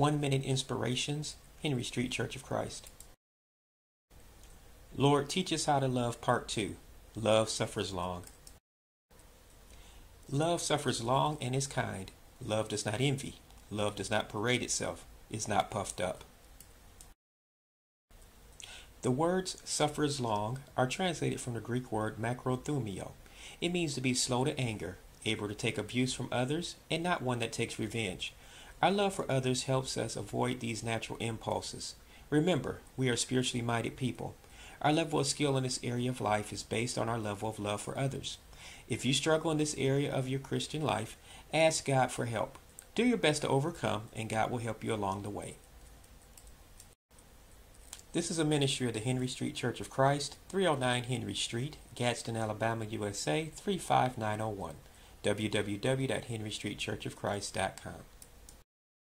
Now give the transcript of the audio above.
One Minute Inspirations, Henry Street Church of Christ. Lord, teach us how to love, part two. Love suffers long. Love suffers long and is kind. Love does not envy. Love does not parade itself, is not puffed up. The words suffers long are translated from the Greek word makrothumeo. It means to be slow to anger, able to take abuse from others, and not one that takes revenge. Our love for others helps us avoid these natural impulses. Remember, we are spiritually minded people. Our level of skill in this area of life is based on our level of love for others. If you struggle in this area of your Christian life, ask God for help. Do your best to overcome, and God will help you along the way. This is a ministry of the Henry Street Church of Christ, 309 Henry Street, Gadsden, Alabama, USA 35901. www.henrystreetchurchofchrist.com.